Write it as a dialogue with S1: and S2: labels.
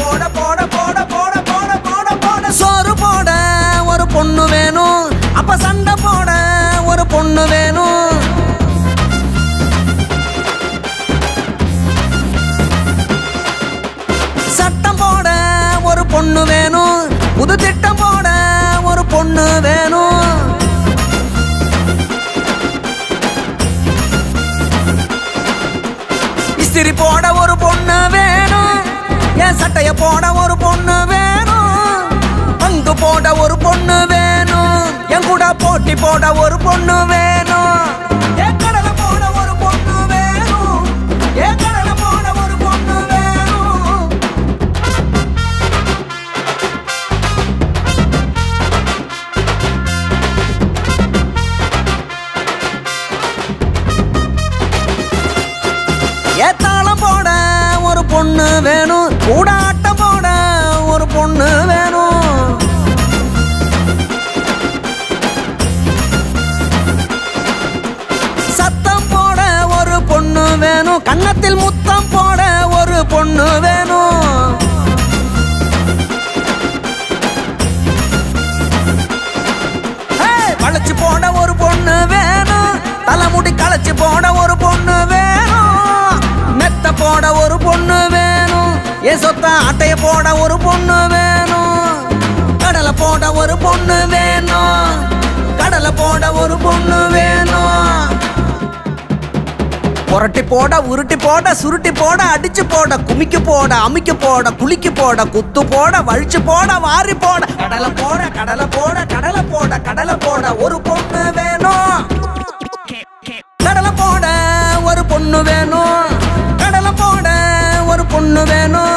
S1: போட போட போட போட போட போட போட. சோறு போட ஒரு பொண்ணு வேணும். அப்ப சண்டை போட ஒரு பொண்ணு வேணும். சட்டம் போட ஒரு பொண்ணு வேணும். புது போட ஒரு பொண்ணு வேணும். இஸ்திரி போட ஒரு பொண்ணு வேணும். பொண்ணு வேணும். என் கூட போட்டி போட ஒரு பொண்ணு வேணும். என் ஒரு பொண்ணு வேணும். ஒரு பொண்ணு வேணும். ஏத்தாளம் போட ஒரு பொண்ணு வேணும். கூட ஆட்டம் போட ஒரு பொண்ணு வேணும். கன்னத்தில் முத்தம் போட ஒரு பொண்ணு வேணும். ஏய், வளைச்சு போட ஒரு பொண்ணு வேணும். தலைமுடி களைச்சு போட ஒரு பொண்ணு வேணும். மெத்த போட ஒரு பொண்ணு வேணும். என் சொத்த அட்டைய போட ஒரு பொண்ணு வேணும். புரட்டி போட உருட்டி போட சுருட்டி போட அடிச்சு போட குமிக்கு போட அமிக்க போட குளிக்கு போட குத்து போட வழிச்சு போட வாரி போட. கடலை போட கடலை போட கடலை போட கடலை போட ஒரு பொண்ணு வேணும். கடலை போட ஒரு பொண்ணு வேணும். கடலை போட ஒரு பொண்ணு வேணும்.